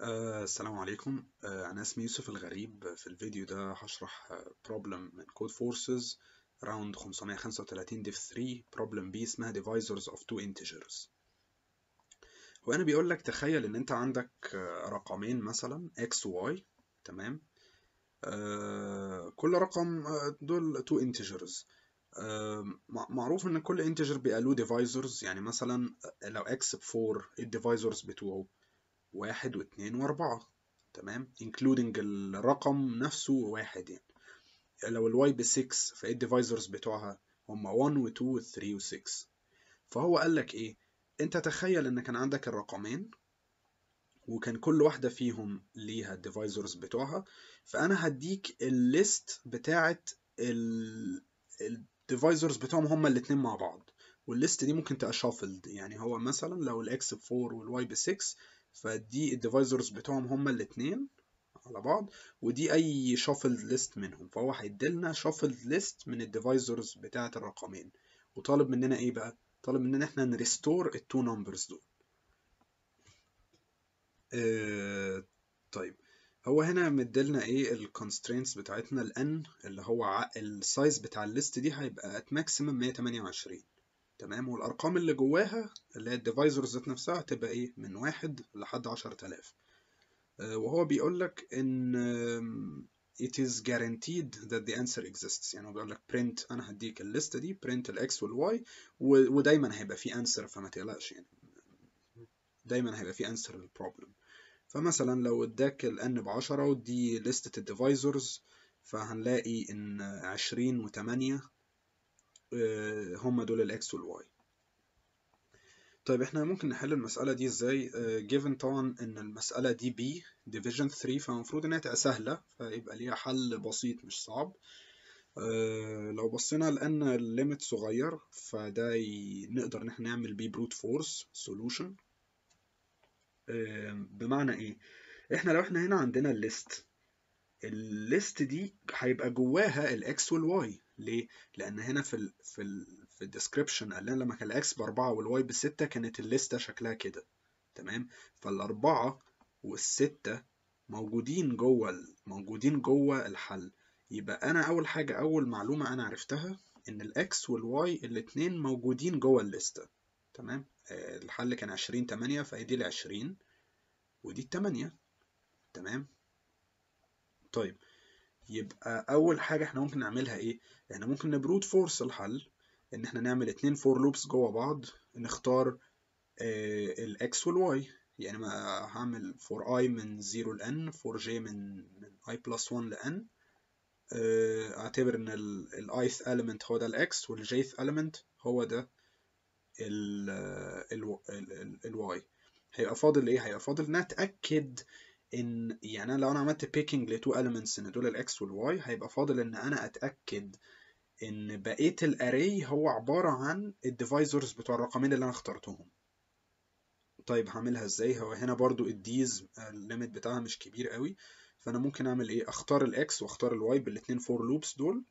آه، السلام عليكم. آه، أنا اسمي يوسف الغريب. في الفيديو ده هشرح آه، problem من code forces round 535 div 3 problem B اسمها divisors of two integers. وأنا بيقول لك تخيل إن أنت عندك آه، رقمين مثلا x و y تمام؟ كل رقم دول two integers. مع- معروف إن كل integer بيبقى له divisors. يعني مثلا لو x ب 4 ال divisors بتوعه. واحد واثنين واربعة تمام؟ including الرقم نفسه واحد يعني. لو ال y ب 6 فإيه ال divisors بتوعها؟ هما 1 و 2 و 3 و 6 فهو قال لك إيه؟ أنت تخيل إن كان عندك الرقمين وكان كل واحدة فيهم ليها ال divisors بتوعها فأنا هديك ال list بتاعت ال divisors بتوعهم هما الاتنين مع بعض. وال list دي ممكن تبقى shuffled يعني هو مثلا لو ال x ب 4 وال y ب 6 فدي ال divisors بتوعهم هما الاتنين على بعض ودي أي shuffled list منهم. فهو هيديلنا shuffled list من ال divisors بتاعة الرقمين. وطالب مننا إيه بقى؟ طالب مننا إحنا ن restore ال two numbers دول. آه طيب. هو هنا مديلنا إيه ال constraints بتاعتنا؟ ال n اللي هو ال size بتاع ال list دي هيبقى at maximum 128 تمام؟ والأرقام اللي جواها اللي هي ال divisors ذات نفسها هتبقى إيه؟ من واحد لحد 10000 آه، وهو بيقول لك آم، it is guaranteed that the answer exists. يعني هو بيقول لك print أنا هديك الليستة دي print ال x وال y ودايما هيبقى في answer فما تقلقش يعني. دايما هيبقى في answer لل problem فمثلا لو اداك ال n ب 10 ودي لستة ال divisors فهنلاقي إن 20 و8 هم دول ال X وال Y طيب إحنا ممكن نحل المسألة دي إزاي؟ آه، given طبعا إن المسألة دي B division 3 فالمفروض إنها تبقى سهلة فيبقى ليها حل بسيط مش صعب. آه، لو بصينا لأن ال limit صغير فده. نقدر إن إحنا نعمل بيه brute force solution. آه، بمعنى إيه؟ إحنا لو إحنا هنا عندنا ال list ال list دي هيبقى جواها ال X وال Y ليه؟ لأن هنا في ال في ال في ال description قال لنا لما كان ال X بأربعة وال Y بستة كانت ال list شكلها كده تمام؟ فالأربعة والستة موجودين جوه موجودين جوه الحل. يبقى أنا أول حاجة أول معلومة أنا عرفتها إن ال X وال Y الاتنين موجودين جوه ال list تمام؟ آه، الحل كان 20 8 فهي دي ال 20 ودي ال 8 تمام؟ طيب يبقى أول حاجة إحنا ممكن نعملها إيه؟ إحنا ممكن ن brute force الحل إن إحنا نعمل اتنين for loops جوه بعض نختار ال X وال Y يعني ما هعمل for i من 0 ل n for j من من i plus 1 ل n. آه، أعتبر إن ال ith element هو ده ال X وال jth element هو ده ال ال ال Y هيبقى فاضل إيه؟ هيبقى فاضل إن أتأكد إن يعني أنا لو أنا عملت picking ل two elements إن دول ال X وال Y هيبقى فاضل إن أنا أتأكد إن بقية ال array هو عبارة عن ال divisors بتوع الرقمين اللي أنا اخترتهم. طيب هعملها إزاي؟ هو هنا برضو ال ديز ال limit بتاعها مش كبير قوي. فأنا ممكن أعمل إيه؟ أختار ال X وأختار ال Y بالاتنين for loops دول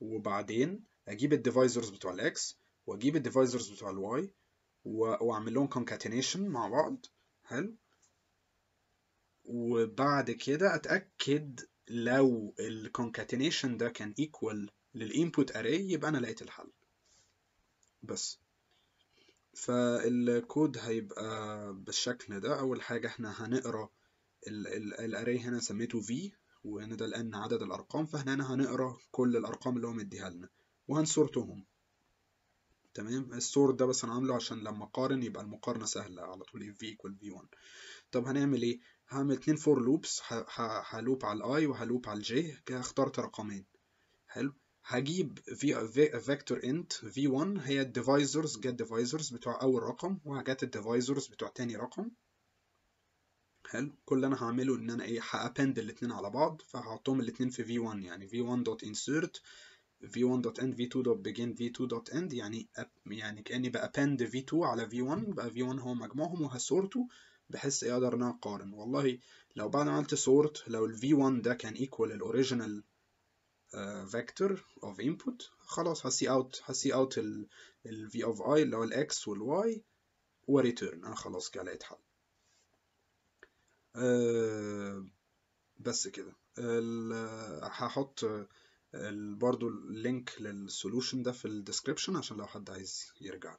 وبعدين أجيب ال divisors بتوع ال X وأجيب ال divisors بتوع ال Y وأعمل لهم concatenation مع بعض. حلو. وبعد كده أتأكد لو ال concatenation ده كان equal لل input array يبقى أنا لقيت الحل. بس. فالكود هيبقى بالشكل ده. أول حاجة إحنا هنقرأ ال array هنا سميته v وهنا ده لأن عدد الأرقام فإحنا هنا هنقرأ كل الأرقام اللي هو مديها لنا. وهن sort هم تمام؟ ال sort ده بس أنا عامله عشان لما أقارن يبقى المقارنة سهلة على طول v equal v1 طب هنعمل إيه؟ هعمل اتنين for loops هلوب على ال i وهلوب على ال j اخترت رقمين. حلو؟ هجيب في vector int v1 هي ال divisors get divisors بتوع أول رقم وه get ال divisors بتوع تاني رقم. حلو؟ كل اللي أنا هعمله إن أنا إيه؟ ه append الاتنين على بعض فهحطهم الاتنين في v1 يعني v1.insert v1.end v2.begin v2.end يعني app يعني كأني ب append v2 على v1 بقى v1 هو مجموعهم وه sort ه بحيث إيه أقدر ان أنا اقارن والله لو بعد ما عملت sort لو ال v1 ده كان equal ال original vector of input خلاص ه cout ه cout ال ال v of i اللي هو ال X وال Y و return أنا خلاص كده لقيت حل. آه، بس كده. ال- هحط ال- برضو ال link لل solution ده في ال description عشان لو حد عايز يرجع.